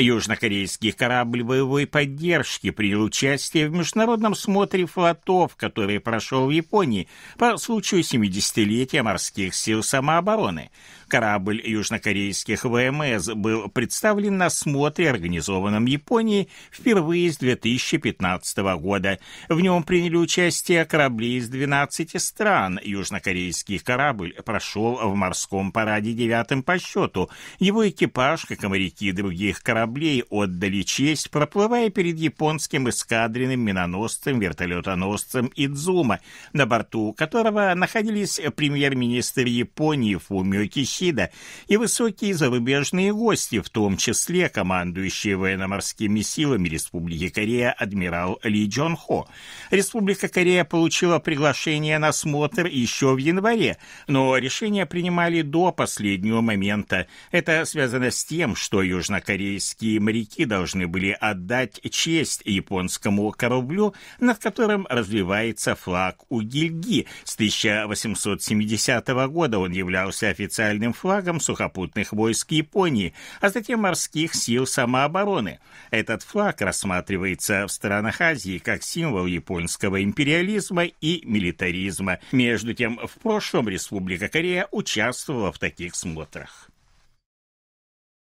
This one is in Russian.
Южнокорейский корабль боевой поддержки принял участие в международном смотре флотов, который прошел в Японии по случаю 70-летия морских сил самообороны. Корабль южнокорейских ВМС был представлен на смотре, организованном Японией впервые с 2015 года. В нем приняли участие корабли из 12 стран. Южнокорейский корабль прошел в морском параде девятым по счету. Его экипаж, как и моряки других кораблей, отдали честь, проплывая перед японским эскадренным миноносцем, вертолетоносцем Идзума, на борту которого находились премьер-министр Японии Фумио Кисида Исида и высокие зарубежные гости, в том числе командующий военно-морскими силами Республики Корея адмирал Ли Джон Хо. Республика Корея получила приглашение на смотр еще в январе, но решение принимали до последнего момента. Это связано с тем, что южнокорейские моряки должны были отдать честь японскому кораблю, над которым развивается флаг у Гильги. С 1870 года он являлся официальным флагом сухопутных войск Японии, а затем морских сил самообороны. Этот флаг рассматривается в странах Азии как символ японского империализма и милитаризма. Между тем, в прошлом Республика Корея участвовала в таких смотрах.